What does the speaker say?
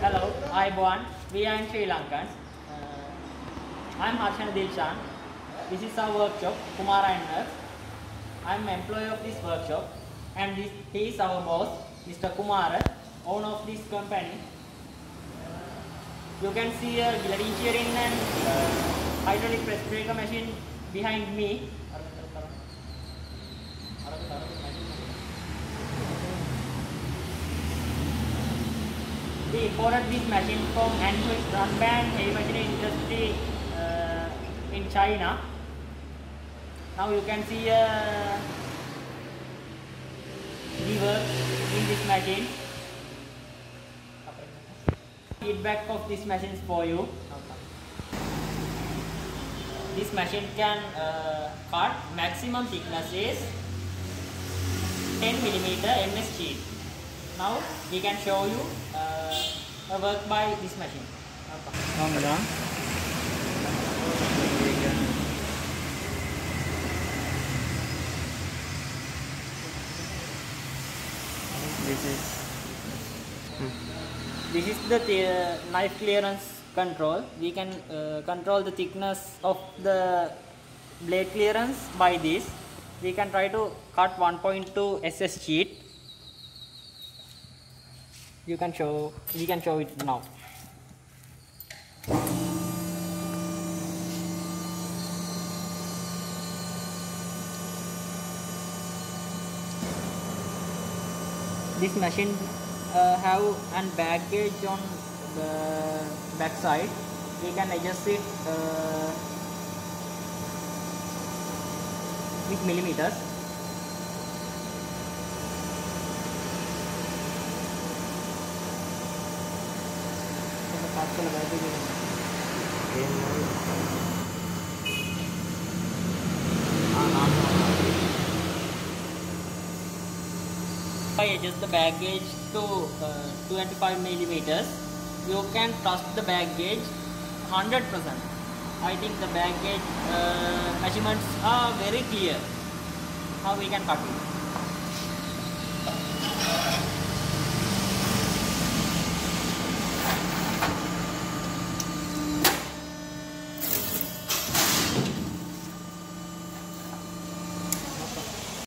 Hello, Ibuan. We are in Sri Lankans. Uh, I'm Harshan Dilshan. This is our workshop, Kumara and Nurse. I'm employee of this workshop and this, he is our boss, Mr. Kumara, owner of this company. You can see a shearing and uh, hydraulic press breaker machine behind me. We imported this machine from Anhui heavy machinery industry uh, in China. Now you can see uh, lever in this machine. Feedback of this machine is for you. This machine can uh, cut maximum thickness is 10 millimeter MS sheet. Now we can show you I work by this machine. Okay. wrong. This is hmm. this is the th knife clearance control. We can uh, control the thickness of the blade clearance by this. We can try to cut 1.2 SS sheet you can show. We can show it now. This machine uh, have an back gauge on the back side. We can adjust it uh, with millimeters. I adjust the back gauge to uh, 25 millimeters, you can trust the back gauge 100%. I think the back gauge uh, measurements are very clear. How we can cut it.